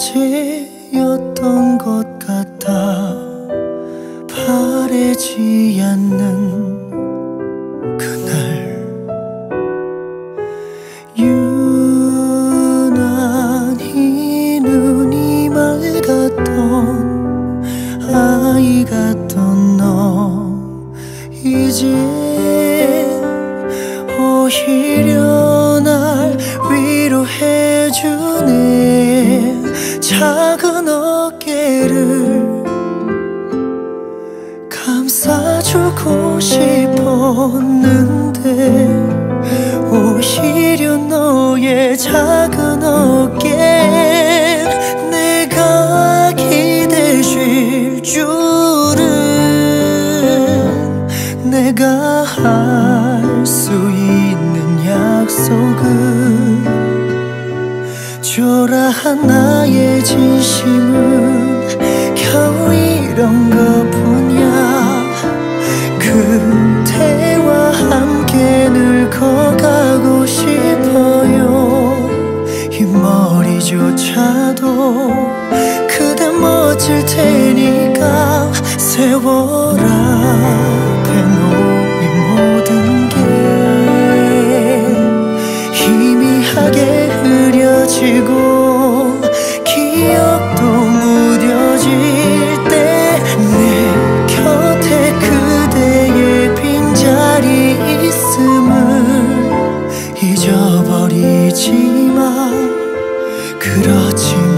어제였던 것 같아 바래지 않는 그날. 유난히 눈이 맑았던 아이 같던 너. 이제 오히려 작은 어깨를 감싸주고 싶었는데 오히려 너의 작은 어깨 내가 기대실 줄은 내가 할 수 있는 약속은 초라한 나의 진심은 겨우 이런 것뿐이야. 그대와 함께 늙어가고 싶어요. 이 머리조차도 그대 멋질 테니까 놓인 모든 게 희미하게 흐려 지고 기억도 무뎌질 때 내 곁에 그대의 빈자리 있음을 잊어버리지 마 그렇지만